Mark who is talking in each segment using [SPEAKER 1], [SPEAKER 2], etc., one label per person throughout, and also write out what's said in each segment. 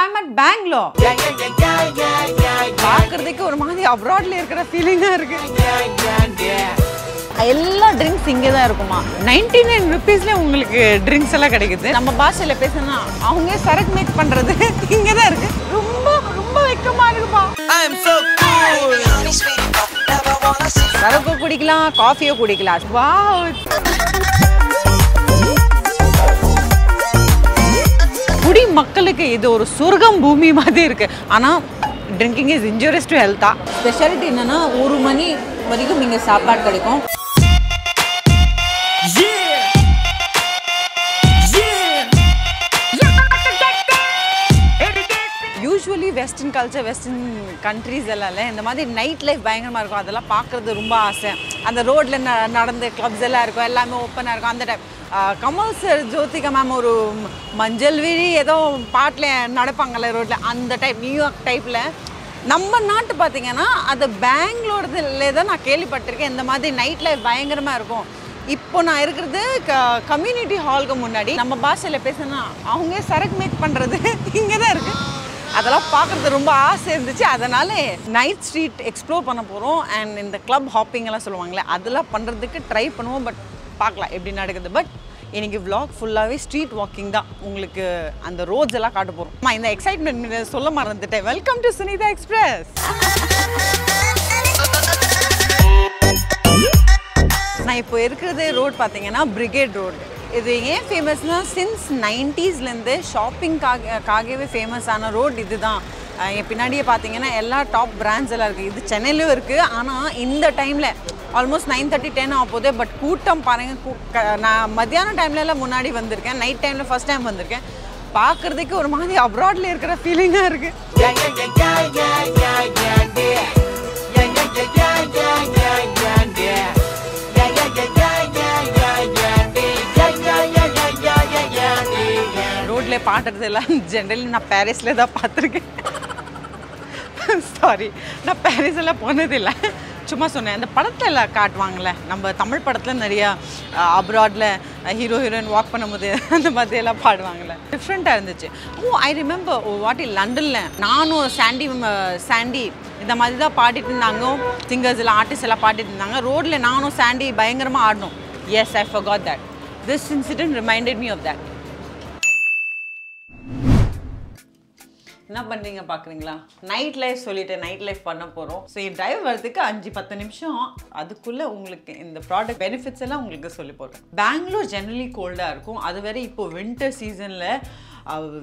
[SPEAKER 1] I'm at Bangalore பார்க்கறதுக்கு ஒரு மாதிரி அப்ராட்ல இருக்கிற ஃபீலிங்கா இருக்கு. எல்லா ட்ரிங்க்ஸ் இங்கே தான் இருக்குமா? நைன்டி நைன் ருபீஸ்ல உங்களுக்கு ட்ரிங்க்ஸ் எல்லாம் கிடைக்குது. நம்ம பாஷையில பேசினா அவங்க சரக்கு மேக் பண்றது இங்கே தான் இருக்கு. ரொம்ப ரொம்ப வெக்கமா இருக்குப்பா
[SPEAKER 2] I'm so cool.
[SPEAKER 1] சரக்கு குடிக்கலாம் காஃபியோ குடிக்கலாம். வாவ் குடி மக்களுக்கு இது ஒரு சொர்க்கம் பூமி மாதிரி இருக்கு. ஆனா ட்ரிங்கிங் இஸ் இன்ஜூரியஸ் டு ஹெல்த்தா ஸ்பெஷாலிட்டி என்னன்னா ஒரு மணி வரைக்கும் இங்க சாப்பாடு கிடைக்கும். Usually western culture western countries எல்லாம் இந்த மாதிரி நைட் லைஃப் பயங்கரமாக இருக்கும். அதெல்லாம் பார்க்குறது ரொம்ப ஆசை. அந்த ரோட்டில் ந நடந்து கிளப்ஸ் எல்லாம் இருக்கும். எல்லாமே ஓப்பனாக இருக்கும். அந்த time Kamal sir Jyothika ma'am ஒரு மஞ்சள் விழி ஏதோ பாட்டில் நடப்பாங்கல்ல ரோட்டில் அந்த டைப் நியூயார்க் டைப்பில் நம்ம நாட்டு பார்த்தீங்கன்னா அது பெங்களூர்ல தான் நான் கேள்விப்பட்டிருக்கேன். இந்த மாதிரி நைட் லைஃப் பயங்கரமாக இருக்கும். இப்போ நான் இருக்கிறது க கம்யூனிட்டி ஹாலுக்கு முன்னாடி. நம்ம பாஷையில் பேசினா அவங்க சரக்கு மேக் பண்ணுறது இங்கே தான் இருக்குது அதெல்லாம் பார்க்குறது ரொம்ப ஆசை இருந்துச்சு. அதனால் நைட் ஸ்ட்ரீட் எக்ஸ்ப்ளோர் பண்ண போகிறோம் அண்ட் இந்த கிளப் ஹாப்பிங்கெல்லாம் சொல்லுவாங்களே அதெல்லாம் பண்ணுறதுக்கு ட்ரை பண்ணுவோம். பட் பார்க்கலாம் எப்படி நடக்குது. பட் இன்றைக்கி vlog ஃபுல்லாகவே ஸ்ட்ரீட் வாக்கிங் தான். உங்களுக்கு அந்த ரோட்ஸ் எல்லாம் காட்ட போகிறோம் இந்த எக்ஸைட்மெண்ட் சொல்ல மறந்துட்டேன். வெல்கம் டு சுனிதா எக்ஸ்பிரஸ் நான் இப்போ இருக்கிறது ரோட் பார்த்தீங்கன்னா பிரிகேட் ரோடு இது ஏன் ஃபேமஸ்னா சின்ஸ் நைன்டீஸ்லேருந்து ஷாப்பிங்காக காகவே ஃபேமஸான ரோட் இதுதான். தான் என் பின்னாடியே பார்த்தீங்கன்னா எல்லா டாப் பிராண்ட்ஸ் எல்லாம் இருக்குது இது சென்னையிலும் இருக்குது ஆனால் இந்த டைமில் ஆல்மோஸ்ட் நைன் தேர்ட்டி டென் ஆக போகுது பட் கூட்டம் பாருங்க கூ- க- நான் மத்தியான டைம்ல எல்லாம் முன்னாடி வந்திருக்கேன் நைட் டைமில் ஃபர்ஸ்ட் டைம் வந்திருக்கேன் பார்க்குறதுக்கு ஒரு மாதிரி அப்ராட்ல இருக்கிற ஃபீலிங்காக இருக்குது
[SPEAKER 2] Yeah, yeah, yeah, yeah, yeah, yeah, yeah, yeah. Yeah, yeah, yeah, yeah, yeah, yeah, yeah, yeah. Yeah, yeah, yeah, yeah, yeah, yeah, yeah, yeah. Yeah, yeah, yeah, yeah, yeah, yeah, yeah, yeah.
[SPEAKER 1] ரோட்ல பாடுறது எல்லாம் generally நான் பாரிஸ்ல தான் பார்த்துருக்கேன் sorry நான் Paris எல்லாம் போனதில்லை சும்மா சொன்னேன். அந்த படத்தில் காட்டுவாங்கள்ல நம்ம தமிழ் படத்தில் நிறையா அப்ராடில் ஹீரோ ஹீரோயின் வாக் பண்ணும்போது அந்த மாதிரி எல்லாம் பாடுவாங்கல்ல. டிஃப்ரெண்ட்டாக இருந்துச்சு. ஓ ஐ ரிமெம்பர் ஓ வாட்டி லண்டனில் நானும் சாண்டி சாண்டி இந்த மாதிரி தான் பாடிட்டு இருந்தாங்க. சிங்கர்ஸ் எல்லாம் ஆர்டிஸ்ட் எல்லாம் பாடிட்டு இருந்தாங்க. ரோட்டில் நானும் சாண்டி பயங்கரமாக ஆடணும் yes I forgot that this incident reminded me of that என்ன பண்ணுறீங்க பார்க்குறீங்களா நைட் லைஃப் சொல்லிட்டு நைட் லைஃப் பண்ண போகிறோம் ஸோ என் டிரைவ் வரதுக்கு அஞ்சு பத்து நிமிஷம். அதுக்குள்ளே உங்களுக்கு இந்த ப்ராடக்ட் பெனிஃபிட்ஸ் எல்லாம் உங்களுக்கு சொல்லி போடுறேன். பெங்களூர் ஜெனரலி கோல்டாக இருக்கும். அது வேற இப்போ வின்டர் சீசனில்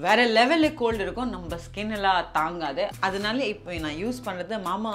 [SPEAKER 1] வேற லெவலில் கோல்டு இருக்கும். நம்ம ஸ்கின் எல்லாம் தாங்காது. அதனால இப்போ நான் யூஸ் பண்ணுறது மாமா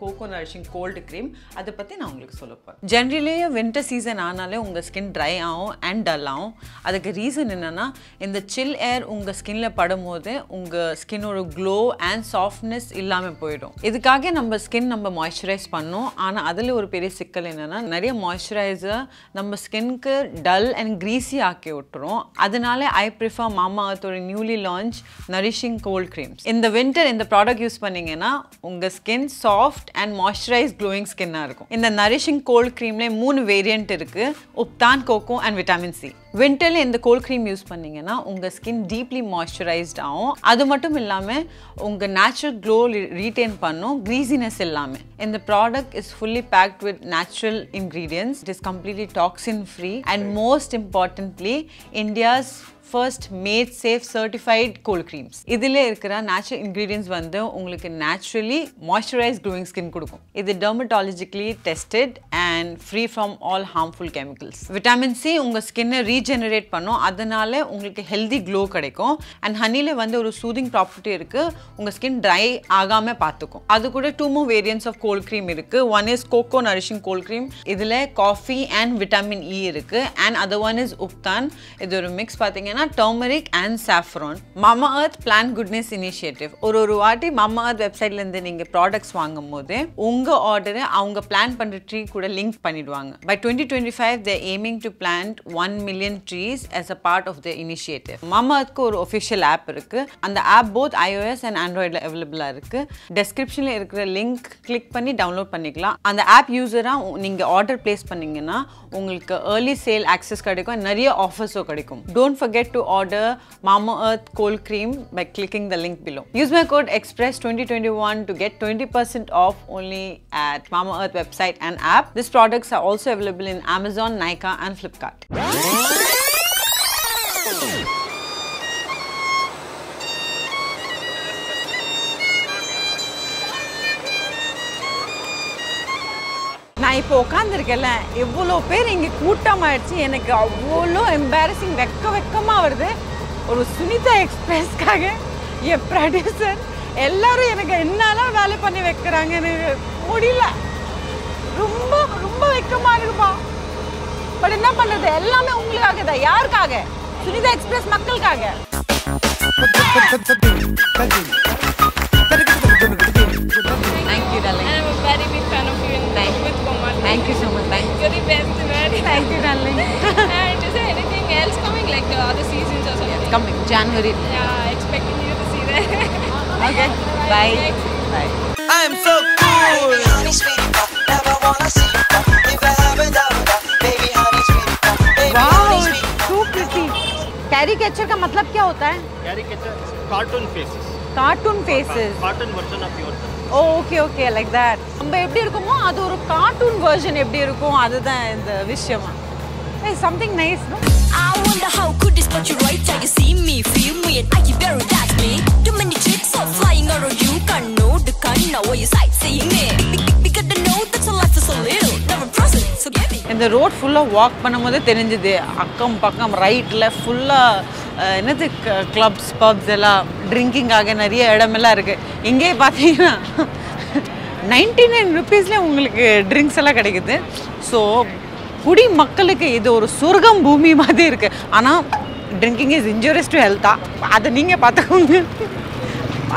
[SPEAKER 1] கோகோ நரிஷிங் கோல்டு க்ரீம் அதை பற்றி நான் உங்களுக்கு சொல்ல போகிறேன் ஜென்ரலியே வின்டர் சீசன் ஆனாலே உங்கள் ஸ்கின் ட்ரை ஆகும் அண்ட் டல் ஆகும். அதுக்கு ரீசன் என்னென்னா இந்த சில் ஏர் உங்கள் ஸ்கின்ல படும்போது உங்கள் ஸ்கின்னோட க்ளோ அண்ட் சாஃப்ட்னஸ் இல்லாமல் போயிடும். இதுக்காக நம்ம ஸ்கின் நம்ம மாய்ஸ்சரைஸ் பண்ணோம். ஆனால் அதில் ஒரு பெரிய சிக்கல் என்னென்னா நிறைய மாய்ஸ்சரைசர் நம்ம ஸ்கின்க்கு டல் அண்ட் க்ரீஸி ஆக்கி விட்டுரும். அதனால ஐ ப்ரிஃபர் மாமா அர்த்தோட newly launch nourishing cold creams இந்த வின்டர் இந்த ப்ராடக்ட் யூஸ் பண்ணீங்கன்னா உங்கள் skin soft and moisturise glowing ஸ்கின்னாக இருக்கும். இந்த நரிஷிங் கோல்ட் க்ரீம்லேயே மூணு வேரியன்ட் இருக்குது ubtan cocoa and vitamin C வின்டரில் இந்த கோல்ட் க்ரீம் யூஸ் பண்ணீங்கன்னா உங்கள் ஸ்கின் டீப்லி மாய்ஸ்சரைஸ்ட் ஆகும். அது மட்டும் இல்லாமல் உங்கள் நேச்சுரல் க்ளோ ரீட்டைன் பண்ணும். க்ரீசினஸ் இல்லாமல் இந்த product is fully packed with natural ingredients it is completely toxin free and most importantly India's first made safe certified cold creams இதில் இருக்கிற நேச்சுரல் இன்க்ரீடியன்ஸ் வந்து உங்களுக்கு நேச்சுரலி மாய்ஸ்சரைஸ் க்ளோயிங் ஸ்கின் கொடுக்கும். இது dermatologically tested and free from all harmful chemicals vitamin C உங்கள் ஸ்கின்னை regenerate பண்ணும். அதனால உங்களுக்கு ஹெல்தி க்ளோ கிடைக்கும். அண்ட் ஹனியில் வந்து ஒரு சூதிங் ப்ராப்பர்ட்டி இருக்குது உங்கள் ஸ்கின் ட்ரை ஆகாமல் பார்த்துக்கும் அது கூட two more variants of cold cream இருக்குது one is cocoa nourishing cold cream இதில் காஃபி அண்ட் விட்டமின் இ இருக்குது and other one is ubtan இது ஒரு மிக்ஸ் பார்த்தீங்கன்னா டர்மரிக் அண்ட் சாஃப்ரான் மமா அர்த் பிளான் குட்னஸ் இனிஷியேட்டிவ் ஒரு ஒரு வாட்டி மமா அர்த் வெப்சைட்லேருந்து நீங்கள் ப்ராடக்ட்ஸ் வாங்கும் போது உங்கள் ஆர்டரை அவங்க பிளான் பண்ணுற ட்ரீ கூட லிங்க் பண்ணிடுவாங்க. By twenty twenty five they aiming to plant one million countries as a part of the initiative. மமத்க்கு ஒரு ஒஃபிஷியல் ஆப் இருக்குது அந்த ஆப் போத் ஐஓஎஸ் அண்ட் ஆண்ட்ராய்டில் அவைலபிளாக இருக்குது டெஸ்கிரிப்ஷனில் இருக்கிற லிங்க் கிளிக் பண்ணி டவுன்லோட் பண்ணிக்கலாம் அந்த ஆப் யூஸராக நீங்கள் ஆர்டர் பிளேஸ் பண்ணிங்கன்னா உங்களுக்கு ஏர்லி சேல் ஆக்சஸ் கிடைக்கும் நிறைய ஆஃபர்ஸும் கிடைக்கும் don't forget to order Mamaearth cold cream by clicking the link below use my code express twenty twenty one to get twenty percent off only at Mamaearth website and app this products are also available in Amazon Nykaa and Flipkart நான் இப்போ உட்காந்துருக்கேன்ல எவ்வளோ பேர் இங்கே கூட்டமாயிடுச்சு. எனக்கு அவ்வளோ embarrassing வெக்க வெக்கமாக வருது. ஒரு சுனிதா எக்ஸ்பிரஸ்க்காக என் ப்ரொடியூசர் எல்லாரும் எனக்கு என்னெல்லாம் வேலை பண்ணி வைக்கிறாங்க. எனக்கு முடியல. ரொம்ப ரொம்ப வெக்கமாக இருக்குப்பா பட் என்ன பண்ணுறது எல்லாமே உங்களுக்காக தான் யாருக்காக? सुनीता एक्सप्रेस मक्कल Thank you,
[SPEAKER 3] darling. I'm a very big fan of you
[SPEAKER 1] Thank
[SPEAKER 3] with Komal.
[SPEAKER 1] Thank you so much.
[SPEAKER 3] You're the best in. Thank
[SPEAKER 1] you, darling.
[SPEAKER 3] and is there anything else coming, like other seasons or something?
[SPEAKER 1] Coming. January.
[SPEAKER 3] Yeah, expecting you to see that.
[SPEAKER 1] okay.
[SPEAKER 3] Bye.
[SPEAKER 1] Bye.
[SPEAKER 2] I'm so cool.
[SPEAKER 4] Never wanna see you. If I haven't
[SPEAKER 1] caricature का मतलब क्या होता है
[SPEAKER 5] caricature cartoon faces
[SPEAKER 1] cartoon faces
[SPEAKER 5] cartoon version of yourself
[SPEAKER 1] okay okay like that நம்ம எப்படி இருக்குமோ அது ஒரு கார்ட்டூன் வெர்ஷன் எப்படி இருக்கும் அதுதான் இந்த விஷயமா something nice
[SPEAKER 6] I wonder how could this but you right there you see me feel me and I keep very that me too many chicks are flying around you can know the kind now where you sightseeing me because they know that your life is so little never
[SPEAKER 1] இந்த road ஃபுல்லாக walk பண்ணும்போது தெரிஞ்சுது. அக்கம் பக்கம் ரைட்டில் ஃபுல்லாக என்னது clubs puffs எல்லாம் ட்ரிங்கிங்காக நிறைய இடமெல்லாம் இருக்குது இங்கே பார்த்தீங்கன்னா நைன்டி நைன் ருபீஸ்லேயே உங்களுக்கு ட்ரிங்க்ஸ் எல்லாம் கிடைக்குது. ஸோ குடி மக்களுக்கு இது ஒரு சொர்க்கம் பூமி மாதிரி இருக்குது ஆனால் ட்ரிங்கிங் இஸ் இன்ஜூரியஸ் டு ஹெல்த்தா அதை நீங்கள் பார்த்துக்கோங்க.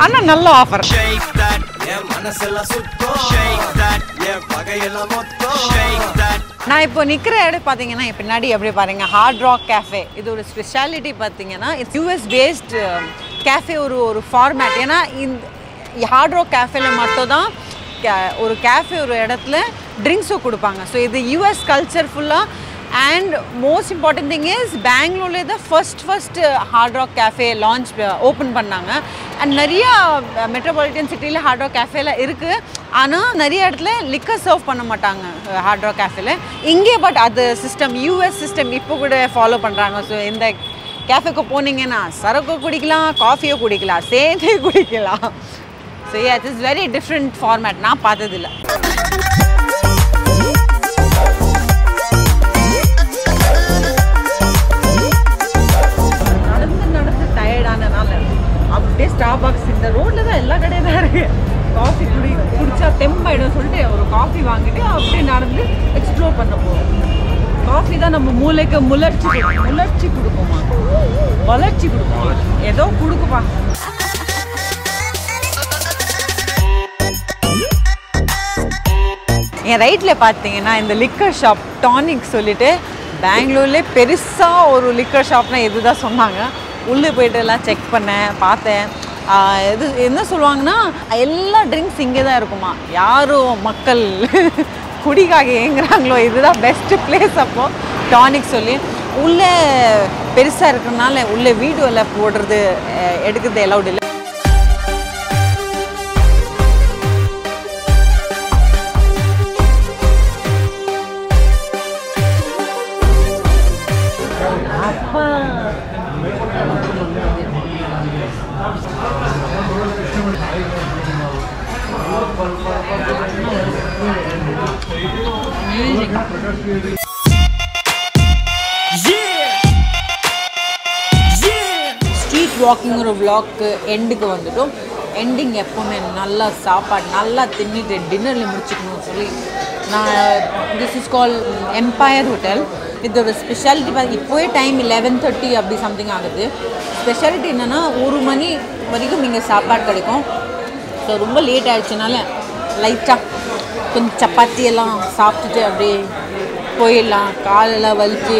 [SPEAKER 1] ஆனால் நல்ல ஆஃபர்
[SPEAKER 2] என் மனசெல்லாம் சுத்தம். Shake that, என் பகையெல்லாம் மொத்தம். Shake that.
[SPEAKER 1] நான் இப்போ நிற்கிற இடம் பார்த்தீங்கன்னா பின்னாடி எப்படி பாருங்க ஹார்ட் ராக் கேஃபே இது ஒரு ஸ்பெஷாலிட்டி பார்த்தீங்கன்னா இட்ஸ் யூஎஸ் பேஸ்ட் கேஃபே ஒரு ஒரு ஃபார்மேட் ஏன்னா இந்த ஹார்ட் ராக் கேஃபேல மட்டும் தான் ஒரு கேஃபே ஒரு இடத்துல ட்ரிங்க்ஸும் கொடுப்பாங்க ஸோ இது யூஎஸ் கல்ச்சர் ஃபுல்லாக and most important thing is பெங்களூர்லேயே தான் first first hard rock cafe launch open பண்ணாங்க. அண்ட் நிறையா மெட்ரோபாலிட்டன் சிட்டியில் ஹார்ட் ராக் கேஃபேல இருக்குது ஆனால் நிறைய இடத்துல லிக்கர் சர்வ் பண்ண மாட்டாங்க ஹார்ட் ராக் கேஃபேல இங்கே பட் அது சிஸ்டம் யூஎஸ் சிஸ்டம் இப்போ கூட ஃபாலோ பண்ணுறாங்க ஸோ இந்த கேஃபேக்கு போனீங்கன்னா சரக்கு குடிக்கலாம் காஃபியோ குடிக்கலாம் சேர்ந்தே குடிக்கலாம். So it's very different format நான் பார்த்ததில்ல. ஸ்டார் பாக்ஸ் இந்த ரோட்டில் தான் எல்லா கடையும் தான் இருக்குது காஃபி குடி குடித்தா தெம்பாயிடும் சொல்லிட்டு ஒரு காஃபி வாங்கிட்டு அப்படியே நடந்து எக்ஸ்ப்ளோர் பண்ண போகிறோம் காஃபி தான் நம்ம மூளைக்கு முளர்ச்சி கொடுக்கும். முளர்ச்சி கொடுக்குமா? வளர்ச்சி கொடுக்குமா. ஏதோ கொடுக்குமா? என் ரைட்டில் பார்த்தீங்கன்னா இந்த லிக்கர் ஷாப் டானிக் சொல்லிட்டு பெங்களூர்லேயே பெருசாக ஒரு லிக்கர் ஷாப்னால் எது தான் சொன்னாங்க. உள்ளே போயிட்டு எல்லாம் செக் பண்ணேன் பார்த்தேன். இது என்ன சொல்லுவாங்கன்னா எல்லா ட்ரிங்க்ஸ் இங்கே தான் இருக்குமா? யாரும் மக்கள் குடிக்காக ஏங்குறாங்களோ இதுதான் பெஸ்ட்டு பிளேஸ் அப்போது டானிக் சொல்லி உள்ளே பெருசாக இருக்கிறனால உள்ளே வீடியோவில் போடுறது எடுக்கிறது எலவுட் இல்லை. ஸ்ட்ரீட் வாக்கிங் ஒரு எண்டுக்கு வந்துட்டோம். எண்டிங் எப்போவுமே நல்லா சாப்பாடு நல்லா தின்னுட்டு டின்னரில் முடிச்சுக்கணும்னு சொல்லி நான் this is call empire hotel இதோட ஸ்பெஷாலிட்டி பார்த்து இப்போவே டைம் லெவன் தேர்ட்டி அப்படி சம்திங் ஆகுது. ஸ்பெஷாலிட்டி என்னென்னா ஒரு மணி வரைக்கும் இங்கே சாப்பாடு கிடைக்கும். ஸோ ரொம்ப லேட் ஆகிடுச்சுனால லைட்டாக கொஞ்சம் சப்பாத்தியெல்லாம் சாப்பிட்டுட்டு அப்படியே போயிடலாம் காலெல்லாம் வலிச்சு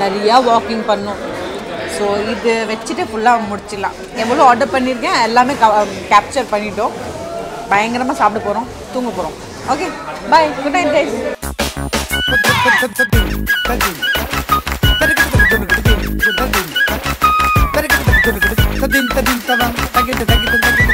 [SPEAKER 1] நிறையா வாக்கிங் பண்ணோம் ஸோ இது வச்சுட்டு ஃபுல்லாக முடிச்சிடலாம் எவ்வளோ ஆர்டர் பண்ணியிருக்கேன் எல்லாமே கேப்சர் பண்ணிட்டோம் பயங்கரமாக சாப்பிட போகிறோம் தூங்க போகிறோம் okay bye
[SPEAKER 2] good night guys தகிட்டு தகிட்டு தகிட்டு